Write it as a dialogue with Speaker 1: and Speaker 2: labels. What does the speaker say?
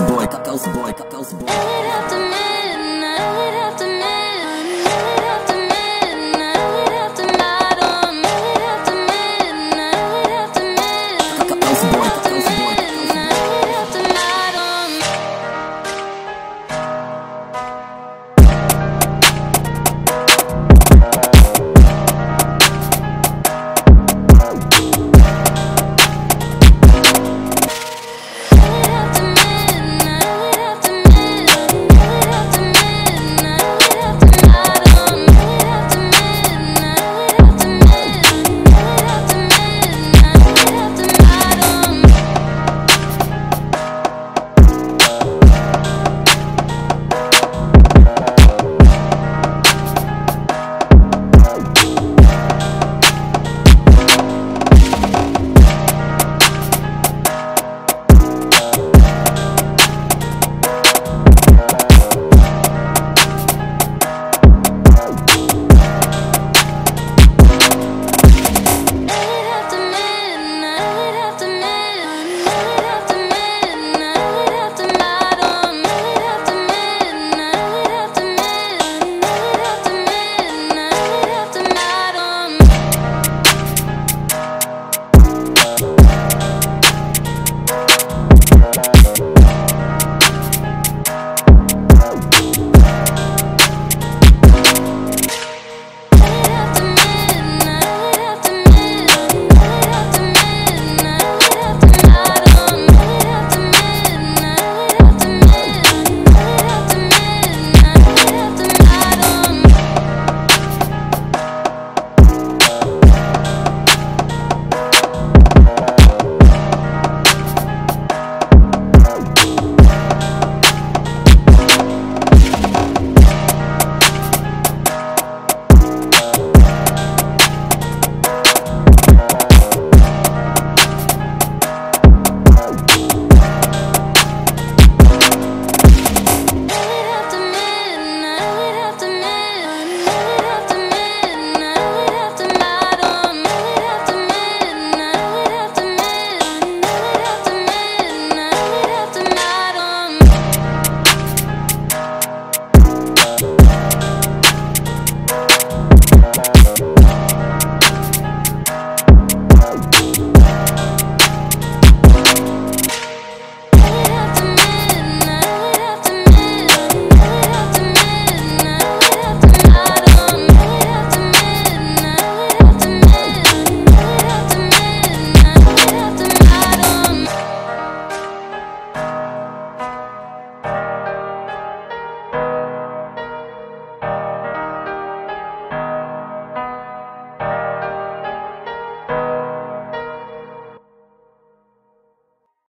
Speaker 1: Ghost boy, ghost boy, ghost boy.